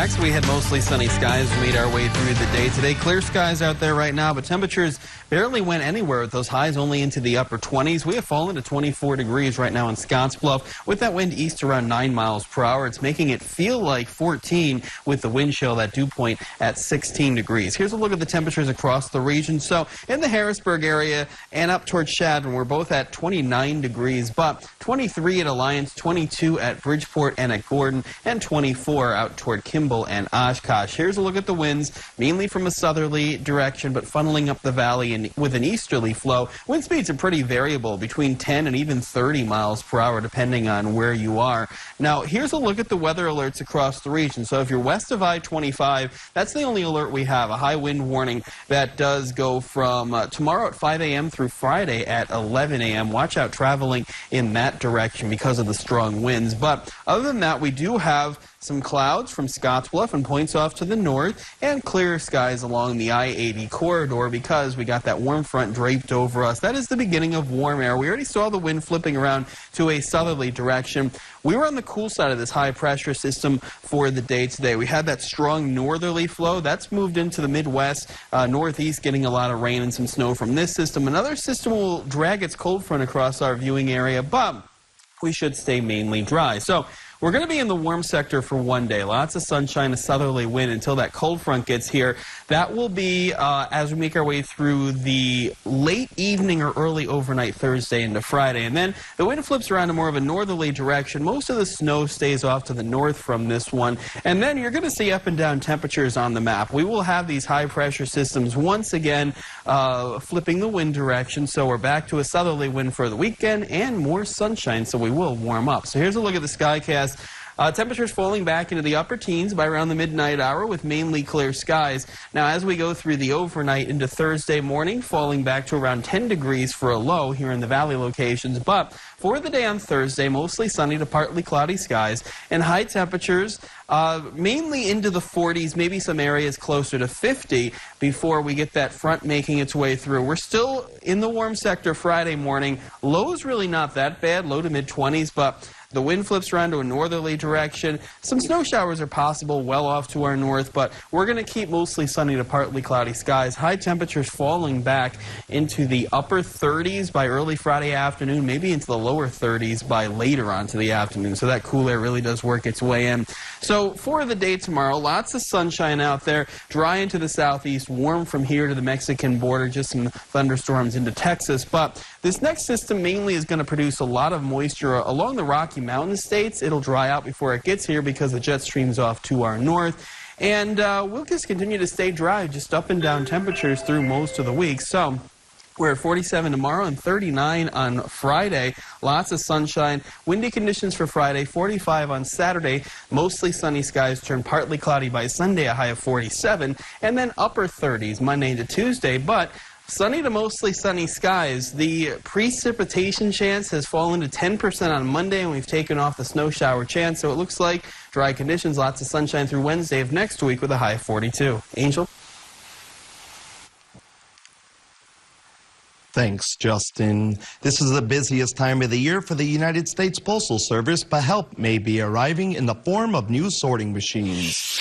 We had mostly sunny skies. We made our way through the day today. Clear skies out there right now, but temperatures barely went anywhere with those highs only into the upper 20s. We have fallen to 24 degrees right now in Scottsbluff with that wind east around 9 miles per hour. It's making it feel like 14 with the wind chill, that dew point at 16 degrees. Here's a look at the temperatures across the region. So in the Harrisburg area and up towards Chadron, we're both at 29 degrees, but 23 at Alliance, 22 at Bridgeport and at Gordon, and 24 out toward Kimball and Oshkosh. Here's a look at the winds, mainly from a southerly direction, but funneling up the valley and with an easterly flow. Wind speeds are pretty variable, between 10 and even 30 miles per hour, depending on where you are. Now, here's a look at the weather alerts across the region. So if you're west of I-25, that's the only alert we have, a high wind warning that does go from uh, tomorrow at 5 a.m. through Friday at 11 a.m. Watch out traveling in that direction because of the strong winds. But other than that, we do have some clouds from Scottsbluff and points off to the north, and clear skies along the I-80 corridor because we got that warm front draped over us. That is the beginning of warm air. We already saw the wind flipping around to a southerly direction. We were on the cool side of this high pressure system for the day today. We had that strong northerly flow. That's moved into the Midwest, uh, Northeast, getting a lot of rain and some snow from this system. Another system will drag its cold front across our viewing area, but we should stay mainly dry. So we're going to be in the warm sector for one day. Lots of sunshine, a southerly wind until that cold front gets here. That will be uh, as we make our way through the late evening or early overnight Thursday into Friday. And then the wind flips around to more of a northerly direction. Most of the snow stays off to the north from this one. And then you're going to see up and down temperatures on the map. We will have these high pressure systems once again uh, flipping the wind direction. So we're back to a southerly wind for the weekend and more sunshine. So we will warm up. So here's a look at the skycast. Uh, temperatures falling back into the upper teens by around the midnight hour with mainly clear skies. Now, as we go through the overnight into Thursday morning, falling back to around 10 degrees for a low here in the valley locations. But for the day on Thursday, mostly sunny to partly cloudy skies and high temperatures uh, mainly into the 40s, maybe some areas closer to 50 before we get that front making its way through. We're still in the warm sector Friday morning. Low is really not that bad, low to mid 20s, but the wind flips around to a northerly direction. Some snow showers are possible well off to our north, but we're going to keep mostly sunny to partly cloudy skies. High temperatures falling back into the upper 30s by early Friday afternoon, maybe into the lower 30s by later on to the afternoon. So that cool air really does work its way in. So for the day tomorrow, lots of sunshine out there, dry into the southeast, warm from here to the Mexican border, just some thunderstorms into Texas. But this next system mainly is going to produce a lot of moisture along the Rocky Mountain states. It'll dry out before it gets here because the jet streams off to our north. And uh, we'll just continue to stay dry, just up and down temperatures through most of the week. So we're at 47 tomorrow and 39 on Friday. Lots of sunshine. Windy conditions for Friday, 45 on Saturday. Mostly sunny skies turn partly cloudy by Sunday, a high of 47. And then upper 30s Monday to Tuesday. But Sunny to mostly sunny skies. The precipitation chance has fallen to 10% on Monday, and we've taken off the snow shower chance. So it looks like dry conditions, lots of sunshine through Wednesday of next week with a high of 42. Angel? Thanks, Justin. This is the busiest time of the year for the United States Postal Service, but help may be arriving in the form of new sorting machines.